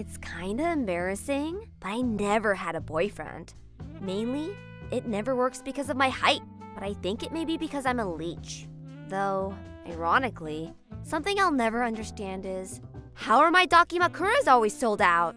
It's kinda embarrassing, but I never had a boyfriend. Mainly, it never works because of my height, but I think it may be because I'm a leech. Though, ironically, something I'll never understand is how are my Dakimakuras always sold out?